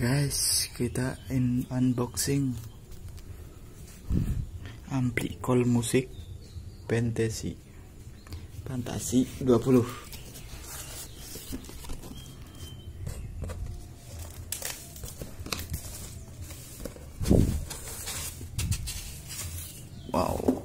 guys, kita in unboxing. Ampli call musik Fantasi Fantasi 20 Wow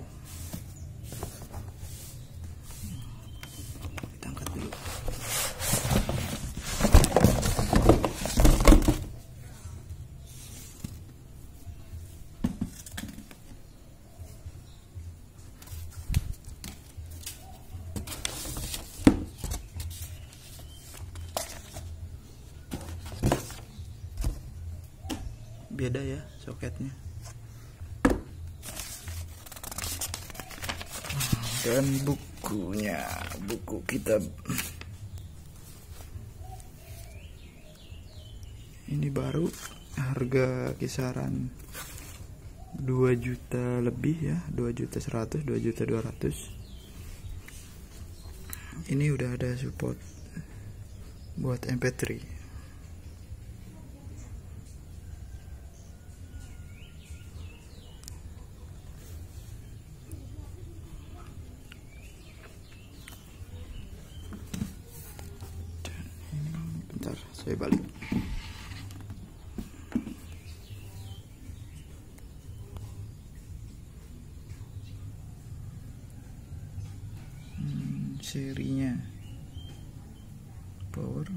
beda ya soketnya. Dan bukunya buku kitab. Ini baru harga kisaran 2 juta lebih ya 2 juta 100 2 juta 200 ini udah ada support buat mp3 saya balik. Hmm, serinya. Power.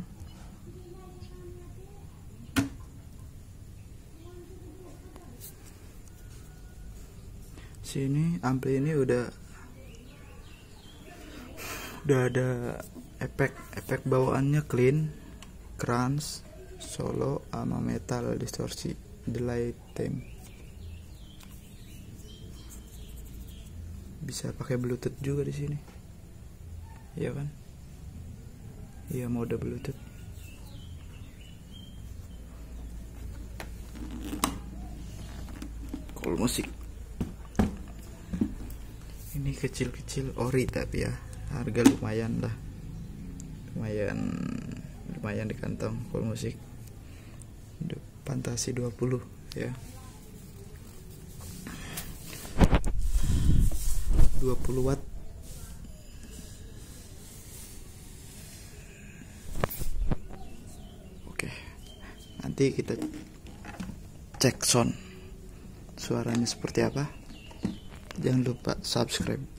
Sini ampli ini udah udah ada efek efek bawaannya clean crunch solo sama metal distorsi delay time bisa pakai bluetooth juga di sini. Iya kan? Iya mode bluetooth. Cool musik ini kecil-kecil ori tapi ya. Harga lumayan lah. Lumayan lumayan di kantong cool musik. Fantasi 20 ya. 20 watt. Oke nanti kita cek sound suaranya seperti apa. Jangan lupa subscribe